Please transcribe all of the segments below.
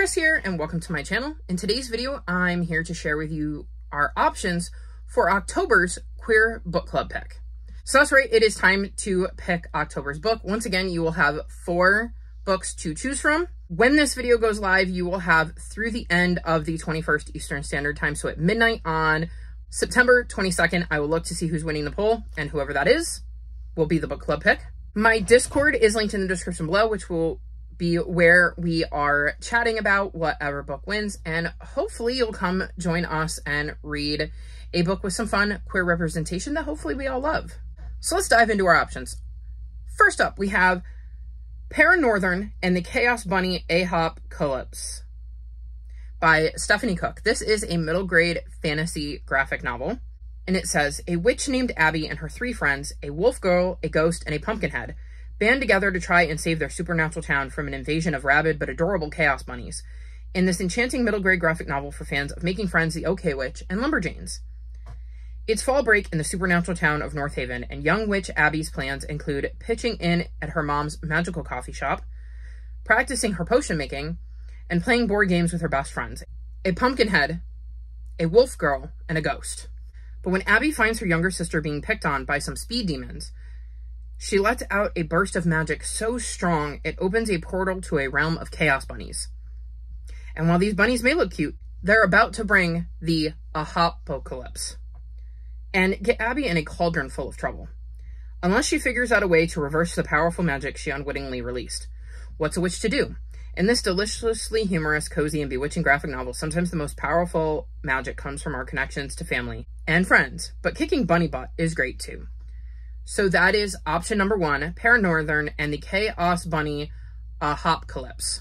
Krys here and welcome to my channel. In today's video, I'm here to share with you our options for October's Queer Book Club pick. So that's right, it is time to pick October's book. Once again, you will have four books to choose from. When this video goes live, you will have through the end of the 21st Eastern Standard Time. So at midnight on September 22nd, I will look to see who's winning the poll and whoever that is will be the book club pick. My Discord is linked in the description below, which will be where we are chatting about whatever book wins. And hopefully you'll come join us and read a book with some fun queer representation that hopefully we all love. So let's dive into our options. First up, we have Paranorthern and the Chaos Bunny A-Hop-Calypse by Stephanie Cooke. This is a middle grade fantasy graphic novel. And it says, a witch named Abby and her three friends, a wolf girl, a ghost, and a pumpkinhead, band together to try and save their supernatural town from an invasion of rabid but adorable chaos bunnies in this enchanting middle grade graphic novel for fans of Making Friends, The OK Witch, and Lumberjanes. It's fall break in the supernatural town of North Haven, and young witch Abby's plans include pitching in at her mom's magical coffee shop, practicing her potion making, and playing board games with her best friends a pumpkinhead, a wolf girl, and a ghost. But when Abby finds her younger sister being picked on by some speed demons, she lets out a burst of magic so strong it opens a portal to a realm of chaos bunnies. And while these bunnies may look cute, they're about to bring the apocalypse and get Abby in a cauldron full of trouble. Unless she figures out a way to reverse the powerful magic she unwittingly released. What's a witch to do? In this deliciously humorous, cozy, and bewitching graphic novel, sometimes the most powerful magic comes from our connections to family and friends, but kicking bunny butt is great too. So that is option number one, Paranorthern and the Chaos Bunny uh, Hopcalypse.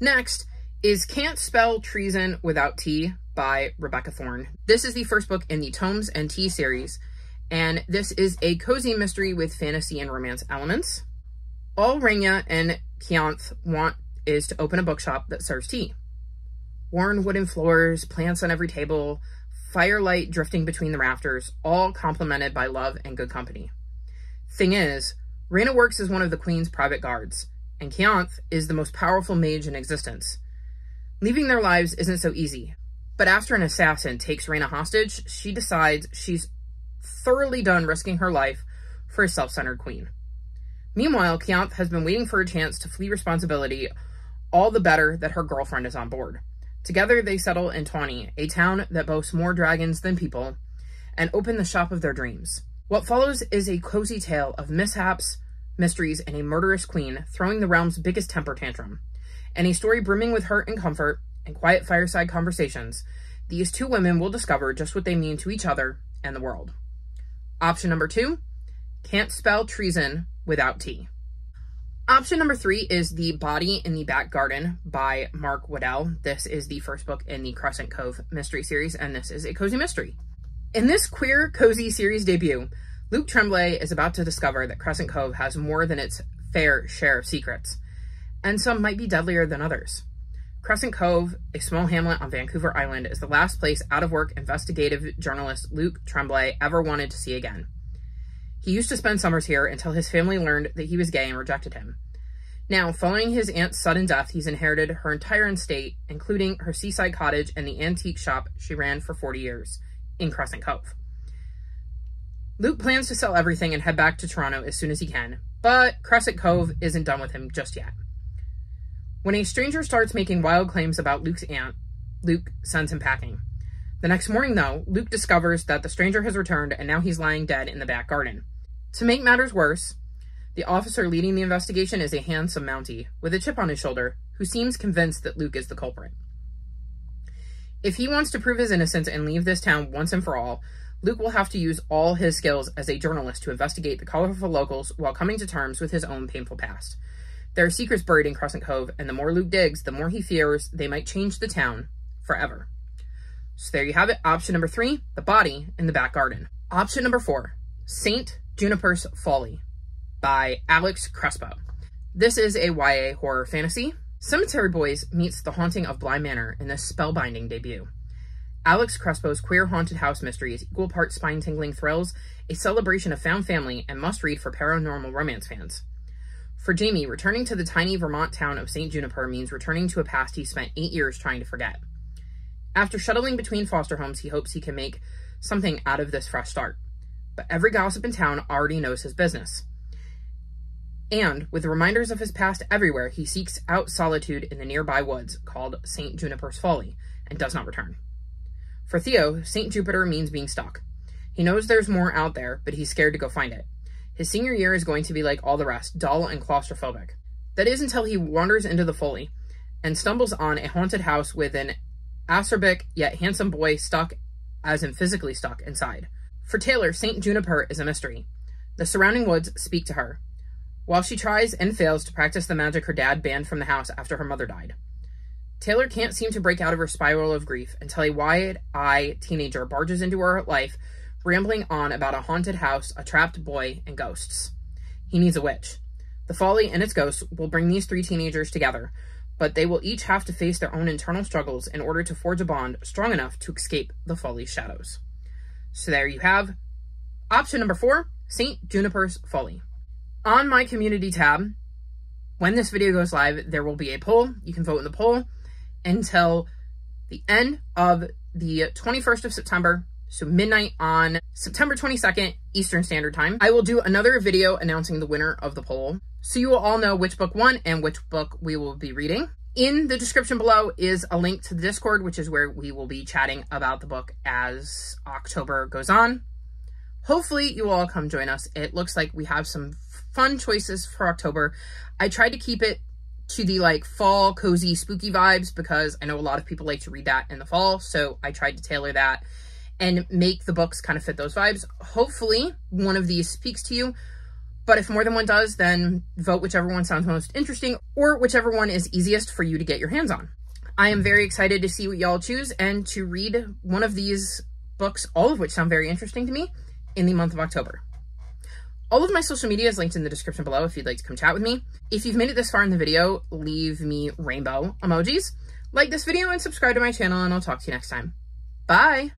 Next is Can't Spell Treason Without Tea by Rebecca Thorne. This is the first book in the Tomes and Tea series, and this is a cozy mystery with fantasy and romance elements. All Reyna and Kianthe want is to open a bookshop that serves tea. Worn wooden floors, plants on every table, firelight drifting between the rafters, all complemented by love and good company. Thing is, Reyna works as one of the Queen's private guards, and Kianthe is the most powerful mage in existence. Leaving their lives isn't so easy, but after an assassin takes Reyna hostage, she decides she's thoroughly done risking her life for a self-centered queen. Meanwhile, Kianthe has been waiting for a chance to flee responsibility, all the better that her girlfriend is on board. Together, they settle in Tawney, a town that boasts more dragons than people, and open the shop of their dreams. What follows is a cozy tale of mishaps, mysteries, and a murderous queen throwing the realm's biggest temper tantrum. And a story brimming with hurt and comfort and quiet fireside conversations, these two women will discover just what they mean to each other and the world. Option number two, can't spell treason without Tea. Option number three is The Body in the Back Garden by Mark Waddell. This is the first book in the Crescent Cove mystery series, and this is a cozy mystery. In this queer, cozy series debut, Luke Tremblay is about to discover that Crescent Cove has more than its fair share of secrets, and some might be deadlier than others. Crescent Cove, a small hamlet on Vancouver Island, is the last place out-of-work investigative journalist Luke Tremblay ever wanted to see again. He used to spend summers here until his family learned that he was gay and rejected him. Now, following his aunt's sudden death, he's inherited her entire estate, including her seaside cottage and the antique shop she ran for 40 years in Crescent Cove. Luke plans to sell everything and head back to Toronto as soon as he can, but Crescent Cove isn't done with him just yet. When a stranger starts making wild claims about Luke's aunt, Luke sends him packing. The next morning, though, Luke discovers that the stranger has returned and now he's lying dead in the back garden. To make matters worse, the officer leading the investigation is a handsome Mountie with a chip on his shoulder who seems convinced that Luke is the culprit. If he wants to prove his innocence and leave this town once and for all, Luke will have to use all his skills as a journalist to investigate the colorful locals while coming to terms with his own painful past. There are secrets buried in Crescent Cove, and the more Luke digs, the more he fears they might change the town forever. So there you have it. Option number three, the body in the back garden. Option number four, Saint Juniper's Folly by Alex Crespo. This is a YA horror fantasy Cemetery Boys meets The Haunting of Bly Manor in this spellbinding debut. Alex Crespo's queer haunted house mystery is equal parts spine-tingling thrills, a celebration of found family, and must-read for paranormal romance fans. For Jamie, returning to the tiny Vermont town of St. Juniper means returning to a past he spent eight years trying to forget. After shuttling between foster homes, he hopes he can make something out of this fresh start. But every gossip in town already knows his business. And with reminders of his past everywhere, he seeks out solitude in the nearby woods called St. Juniper's Folly and does not return. For Theo, St. Juniper means being stuck. He knows there's more out there, but he's scared to go find it. His senior year is going to be like all the rest, dull and claustrophobic. That is until he wanders into the Folly and stumbles on a haunted house with an acerbic yet handsome boy stuck, as in physically stuck, inside. For Taylor, St. Juniper is a mystery. The surrounding woods speak to her, while she tries and fails to practice the magic her dad banned from the house after her mother died. Taylor can't seem to break out of her spiral of grief until a wide-eyed teenager barges into her life, rambling on about a haunted house, a trapped boy, and ghosts. He needs a witch. The folly and its ghosts will bring these three teenagers together, but they will each have to face their own internal struggles in order to forge a bond strong enough to escape the folly's shadows. So there you have option number four, St. Juniper's Folly. On my community tab, when this video goes live, there will be a poll. You can vote in the poll until the end of the 21st of September, so midnight on September 22nd, Eastern Standard Time. I will do another video announcing the winner of the poll, so you will all know which book won and which book we will be reading. In the description below is a link to the Discord, which is where we will be chatting about the book as October goes on. Hopefully you will all come join us. It looks like we have some fun choices for October. I tried to keep it to the like fall cozy spooky vibes because I know a lot of people like to read that in the fall. So I tried to tailor that and make the books kind of fit those vibes. Hopefully one of these speaks to you. But if more than one does, then vote whichever one sounds most interesting or whichever one is easiest for you to get your hands on. I am very excited to see what y'all choose and to read one of these books, all of which sound very interesting to me, in the month of October. All of my social media is linked in the description below if you'd like to come chat with me. If you've made it this far in the video, leave me rainbow emojis. Like this video and subscribe to my channel and I'll talk to you next time. Bye!